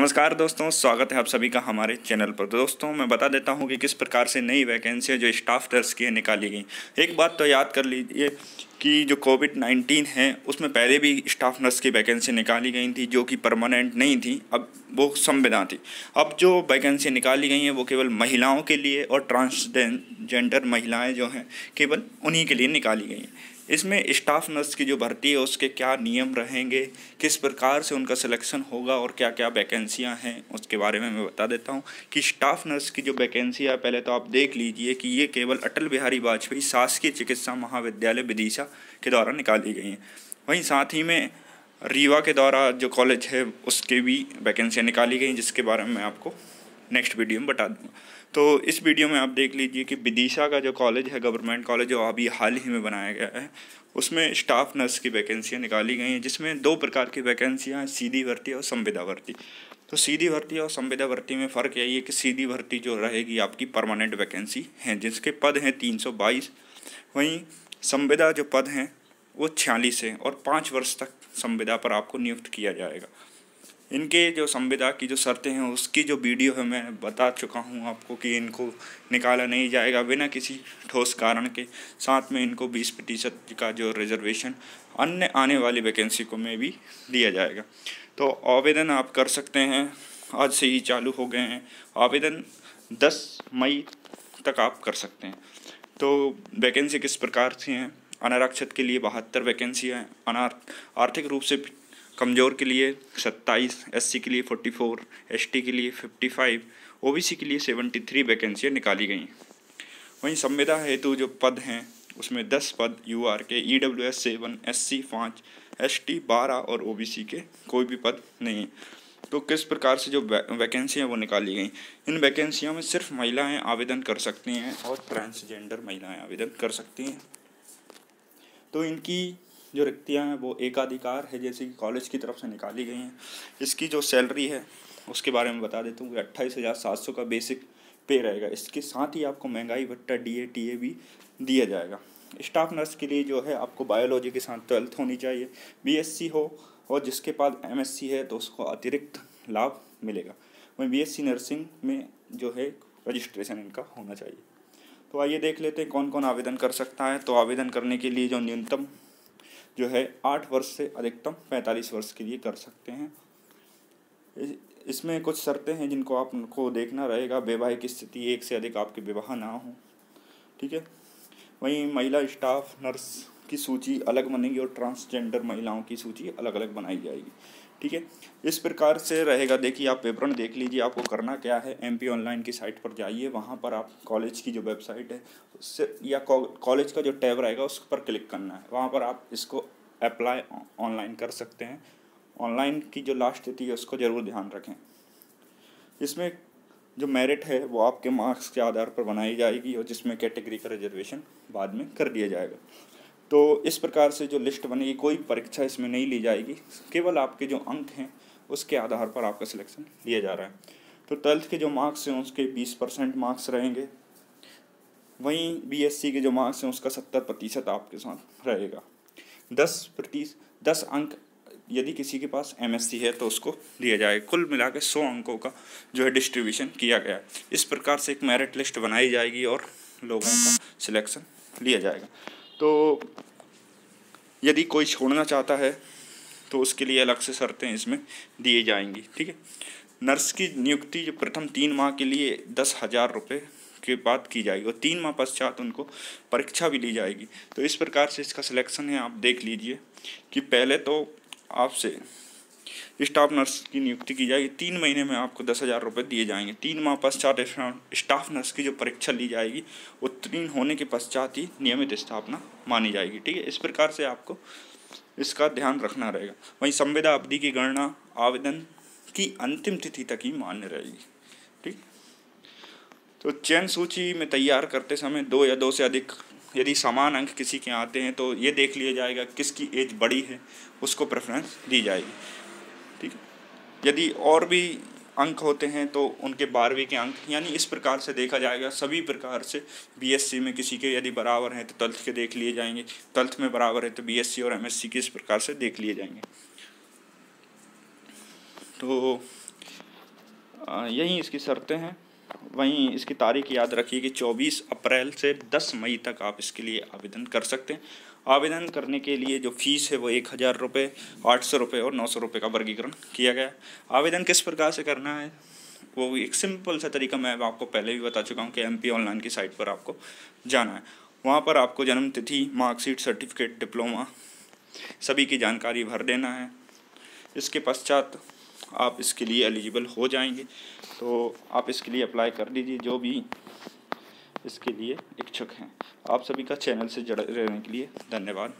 नमस्कार दोस्तों, स्वागत है आप सभी का हमारे चैनल पर। दोस्तों, मैं बता देता हूँ कि किस प्रकार से नई वैकेंसी जो स्टाफ नर्स की है, निकाली गई। एक बात तो याद कर लीजिए कि जो कोविड नाइन्टीन है, उसमें पहले भी स्टाफ नर्स की वैकेंसी निकाली गई थी, जो कि परमानेंट नहीं थी, अब वो संविदा थी। अब जो वैकेंसी निकाली गई हैं, वो केवल महिलाओं के लिए और ट्रांसजेंडर महिलाएँ जो हैं, केवल उन्हीं के लिए निकाली गई हैं। इसमें स्टाफ नर्स की जो भर्ती है, उसके क्या नियम रहेंगे, किस प्रकार से उनका सिलेक्शन होगा और क्या क्या वैकेंसियाँ हैं, उसके बारे में मैं बता देता हूँ कि स्टाफ नर्स की जो वैकेंसी है, पहले तो आप देख लीजिए कि ये केवल अटल बिहारी वाजपेयी शासकीय चिकित्सा महाविद्यालय विदिशा के द्वारा निकाली गई हैं। वहीं साथ ही में रीवा के द्वारा जो कॉलेज है, उसके भी वैकेंसियाँ निकाली गई जिसके बारे में मैं आपको नेक्स्ट वीडियो में बता दूँगा। तो इस वीडियो में आप देख लीजिए कि विदिशा का जो कॉलेज है, गवर्नमेंट कॉलेज, जो अभी हाल ही में बनाया गया है, उसमें स्टाफ नर्स की वैकेंसियाँ निकाली गई हैं, जिसमें दो प्रकार की वैकेंसियाँ हैं, सीधी भर्ती और संविदा भर्ती। तो सीधी भर्ती और संविदा भर्ती में फ़र्क यही है कि सीधी भर्ती जो रहेगी, आपकी परमानेंट वैकेंसी हैं, जिसके पद हैं तीन सौ बाईस। वहीं संविदा जो पद हैं, वो छियालीस है और पाँच वर्ष तक संविदा पर आपको नियुक्त किया जाएगा। इनके जो संविदा की जो शर्तें हैं, उसकी जो वीडियो है, मैं बता चुका हूँ आपको कि इनको निकाला नहीं जाएगा बिना किसी ठोस कारण के। साथ में इनको बीस प्रतिशत का जो रिजर्वेशन अन्य आने वाली वैकेंसी को में भी दिया जाएगा। तो आवेदन आप कर सकते हैं। आज से ही चालू हो गए हैं। आवेदन दस मई तक आप कर सकते हैं। तो वैकेंसी किस प्रकार से हैं? अनारक्षित के लिए बहत्तर वैकेंसी हैं। अनार आर्थिक रूप से कमज़ोर के लिए सत्ताईस एस के लिए फोर्टी फोर एस के लिए फिफ्टी फाइव ओ के लिए सेवेंटी थ्री वैकेंसियाँ निकाली गई। वहीं संविदा हेतु जो पद हैं, उसमें दस पद U R K E W S seven S C पाँच एस टी बारह और ओ बी सी के कोई भी पद नहीं तो किस प्रकार से जो वैकेंसी हैं वो निकाली गई? इन वैकेंसियों में सिर्फ़ महिलाएँ आवेदन कर सकती हैं और ट्रांसजेंडर महिलाएँ आवेदन कर सकती हैं। तो इनकी जो रिक्तियाँ हैं, वो एकाधिकार है, जैसे कि कॉलेज की तरफ़ से निकाली गई हैं। इसकी जो सैलरी है, उसके बारे में बता देता हूँ अट्ठाईस हज़ार सात सौ का बेसिक पे रहेगा। इसके साथ ही आपको महँगाई भट्टा डी ए टी ए भी दिया जाएगा। स्टाफ नर्स के लिए जो है, आपको बायोलॉजी के साथ ट्वेल्थ होनी चाहिए। बी एस सी हो, और जिसके एस सी है तो उसको अतिरिक्त लाभ मिलेगा। वहीं बी एस सी नर्सिंग में जो है रजिस्ट्रेशन इनका होना चाहिए। तो आइए देख लेते हैं कौन कौन आवेदन कर सकता है। तो आवेदन करने के लिए जो न्यूनतम जो है आठ वर्ष से अधिकतम पैंतालीस वर्ष के लिए कर सकते हैं। इसमें कुछ शर्तें हैं जिनको आपको देखना रहेगा। वैवाहिक स्थिति, एक से अधिक आपके विवाह ना हो। ठीक है? वहीं महिला स्टाफ, नर्स की सूची अलग बनेगी और ट्रांसजेंडर महिलाओं की सूची अलग अलग बनाई जाएगी। ठीक है? इस प्रकार से रहेगा। देखिए, आप विवरण देख लीजिए, आपको करना क्या है? एम पी ऑनलाइन की साइट पर जाइए। वहाँ पर आप कॉलेज की जो वेबसाइट है, उससे या कॉलेज का जो टैब रहेगा, उस पर क्लिक करना है। वहाँ पर आप इसको अप्लाई ऑनलाइन कर सकते हैं। ऑनलाइन की जो लास्ट तिथि है, उसको ज़रूर ध्यान रखें। इसमें जो मेरिट है, वो आपके मार्क्स के आधार पर बनाई जाएगी और जिसमें कैटेगरी का रिजर्वेशन बाद में कर दिया जाएगा। तो इस प्रकार से जो लिस्ट बनेगी, कोई परीक्षा इसमें नहीं ली जाएगी। केवल आपके जो अंक हैं, उसके आधार पर आपका सिलेक्शन लिया जा रहा है। तो ट्वेल्थ के जो मार्क्स हैं, उसके बीस परसेंट मार्क्स रहेंगे। वहीं बीएससी के जो मार्क्स हैं, उसका सत्तर प्रतिशत आपके साथ रहेगा। दस प्रतिशत दस अंक यदि किसी के पास एमएससी है तो उसको दिया जाएगा। कुल मिला के सौ अंकों का जो है डिस्ट्रीब्यूशन किया गया इस प्रकार से एक मेरिट लिस्ट बनाई जाएगी और लोगों का सिलेक्शन लिया जाएगा। तो यदि कोई छोड़ना चाहता है तो उसके लिए अलग से शर्तें इसमें दिए जाएँगी, ठीक है? नर्स की नियुक्ति जो प्रथम तीन माह के लिए दस हज़ार रुपये के बाद की जाएगी और तीन माह पश्चात उनको परीक्षा भी ली जाएगी। तो इस प्रकार से इसका सिलेक्शन है, आप देख लीजिए कि पहले तो आपसे स्टाफ नर्स की नियुक्ति की जाएगी। तीन महीने में आपको दस हज़ार रुपये दिए जाएँगे। तीन माह पश्चात स्टाफ नर्स की जो परीक्षा ली जाएगी उत्तीर्ण होने के पश्चात ही नियमित स्थापना मानी जाएगी। ठीक है? इस प्रकार से आपको इसका ध्यान रखना रहेगा। वहीं संविदा अवधि की गणना, आवेदन की अंतिम तिथि तक ही मान्य रहेगी। ठीक? तो चयन सूची में तैयार करते समय दो या दो से अधिक यदि समान अंक किसी के आते हैं तो ये देख लिया जाएगा किसकी एज बड़ी है, उसको प्रेफरेंस दी जाएगी। यदि और भी अंक होते हैं तो उनके बारहवीं के अंक, यानी इस प्रकार से देखा जाएगा। सभी प्रकार से बीएससी में किसी के यदि बराबर हैं तो ट्वेल्थ के देख लिए जाएँगे। ट्वेल्थ में बराबर है तो बीएससी और एमएससी के इस प्रकार से देख लिए जाएँगे। तो यही इसकी शर्तें हैं। वहीं इसकी तारीख याद रखिए कि 24 अप्रैल से 10 मई तक आप इसके लिए आवेदन कर सकते हैं। आवेदन करने के लिए जो फ़ीस है वो एक हज़ार रुपये आठ सौ रुपये और नौ सौ रुपये का वर्गीकरण किया गया। आवेदन किस प्रकार से करना है, वो एक सिंपल सा तरीका मैं आपको पहले भी बता चुका हूँ कि एमपी ऑनलाइन की साइट पर आपको जाना है। वहाँ पर आपको जन्म तिथि मार्कशीट, सर्टिफिकेट, डिप्लोमा, सभी की जानकारी भर देना है। इसके पश्चात आप इसके लिए एलिजिबल हो जाएँगे। तो आप इसके लिए अप्लाई कर दीजिए, जो भी इसके लिए इच्छुक हैं। आप सभी का चैनल से जुड़े रहने के लिए धन्यवाद।